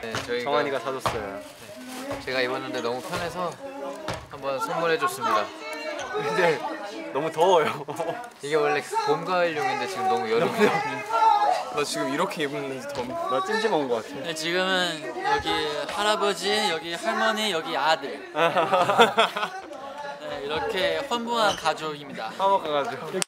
네, 저희가 정한이가 사줬어요. 제가 입었는데 너무 편해서 한번 선물해 줬습니다. 근데 너무 더워요. 이게 원래 봄 가을용인데 지금 너무 여름이에요. 나 지금 이렇게 입었는지 더. 나 찜찜한 것 같아. 네, 지금은 여기 할아버지, 여기 할머니, 여기 아들 네, 이렇게 헌부한 가족입니다. 화목한 가족.